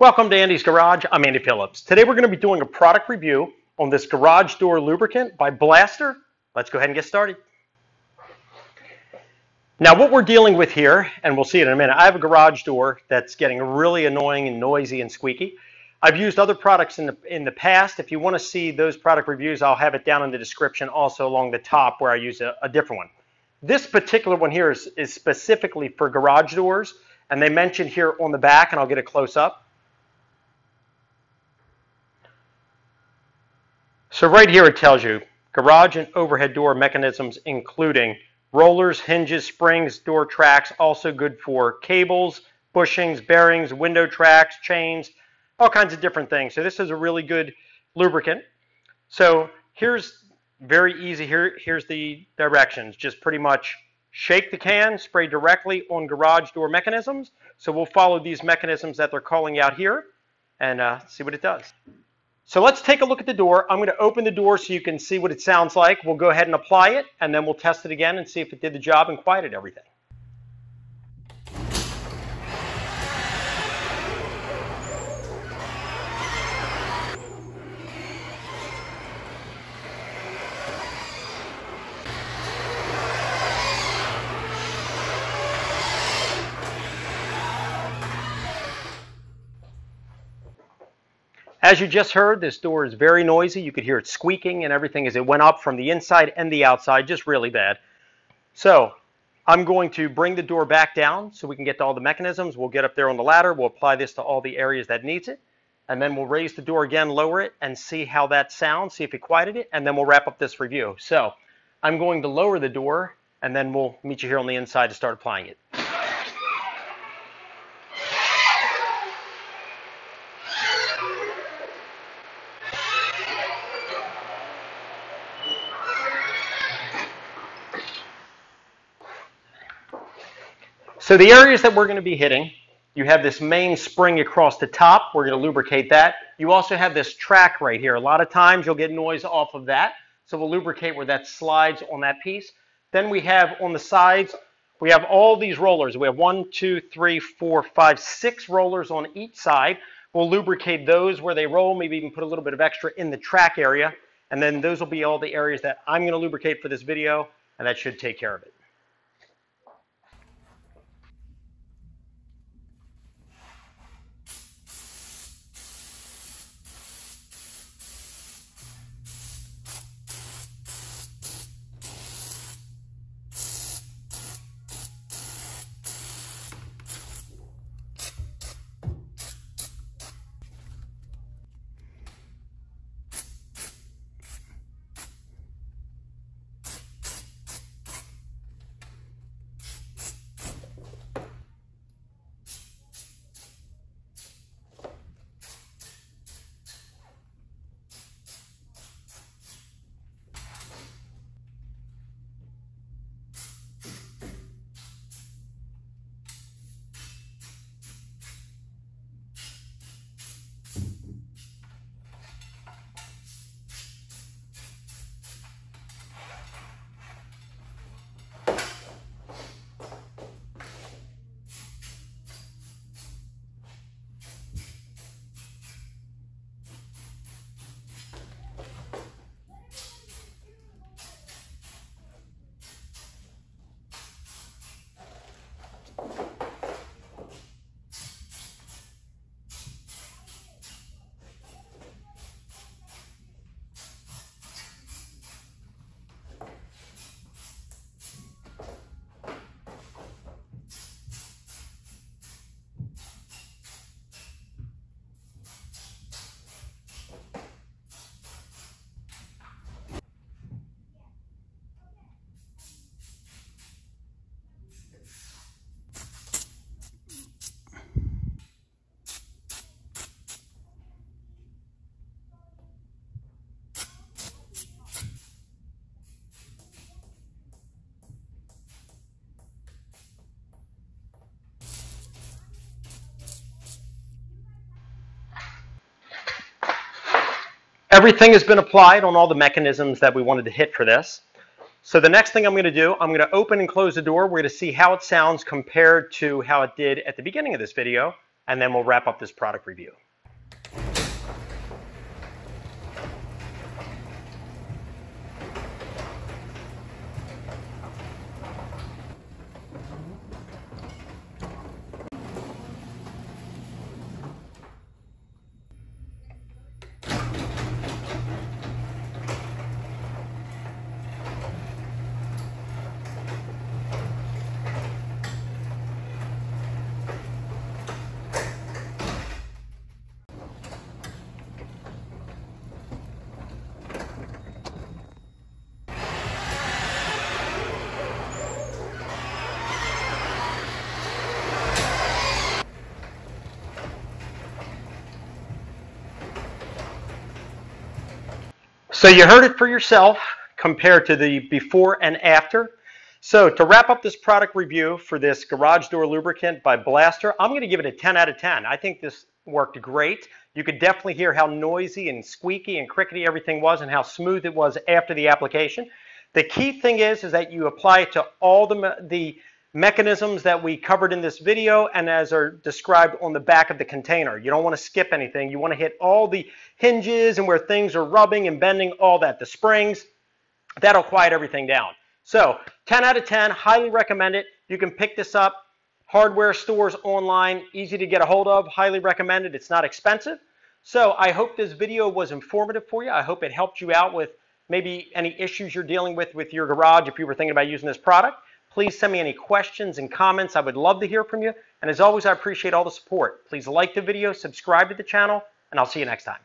Welcome to Andy's Garage. I'm Andy Phillips. Today we're going to be doing a product review on this garage door lubricant by Blaster. Let's go ahead and get started. Now what we're dealing with here, and we'll see it in a minute, I have a garage door that's getting really annoying and noisy and squeaky. I've used other products in the, in the past. If you want to see those product reviews, I'll have it down in the description also along the top where I use a, a different one. This particular one here is, is specifically for garage doors, and they mention here on the back, and I'll get a close up. So right here it tells you garage and overhead door mechanisms including rollers, hinges, springs, door tracks, also good for cables, bushings, bearings, window tracks, chains, all kinds of different things. So this is a really good lubricant. So here's very easy. Here, here's the directions. Just pretty much shake the can, spray directly on garage door mechanisms. So we'll follow these mechanisms that they're calling out here and uh, see what it does. So let's take a look at the door. I'm going to open the door so you can see what it sounds like. We'll go ahead and apply it, and then we'll test it again and see if it did the job and quieted everything. As you just heard, this door is very noisy. You could hear it squeaking and everything as it went up from the inside and the outside, just really bad. So I'm going to bring the door back down so we can get to all the mechanisms. We'll get up there on the ladder. We'll apply this to all the areas that needs it. And then we'll raise the door again, lower it, and see how that sounds, see if it quieted it, and then we'll wrap up this review. So I'm going to lower the door, and then we'll meet you here on the inside to start applying it. So the areas that we're going to be hitting, you have this main spring across the top. We're going to lubricate that. You also have this track right here. A lot of times you'll get noise off of that. So we'll lubricate where that slides on that piece. Then we have on the sides, we have all these rollers. We have one, two, three, four, five, six rollers on each side. We'll lubricate those where they roll, maybe even put a little bit of extra in the track area. And then those will be all the areas that I'm going to lubricate for this video, and that should take care of it. Everything has been applied on all the mechanisms that we wanted to hit for this. So the next thing I'm going to do, I'm going to open and close the door. We're going to see how it sounds compared to how it did at the beginning of this video. and then we'll wrap up this product review. So you heard it for yourself compared to the before and after. So to wrap up this product review for this garage door lubricant by Blaster, I'm going to give it a 10 out of 10. I think this worked great. You could definitely hear how noisy and squeaky and crickety everything was and how smooth it was after the application. The key thing is, is that you apply it to all the, the mechanisms that we covered in this video and as are described on the back of the container. You don't want to skip anything. You want to hit all the hinges and where things are rubbing and bending, all that. The springs, that'll quiet everything down. So 10 out of 10, highly recommend it. You can pick this up. Hardware stores online, easy to get a hold of, highly recommended. It's not expensive. So I hope this video was informative for you. I hope it helped you out with maybe any issues you're dealing with with your garage if you were thinking about using this product. Please send me any questions and comments. I would love to hear from you. And as always, I appreciate all the support. Please like the video, subscribe to the channel, and I'll see you next time.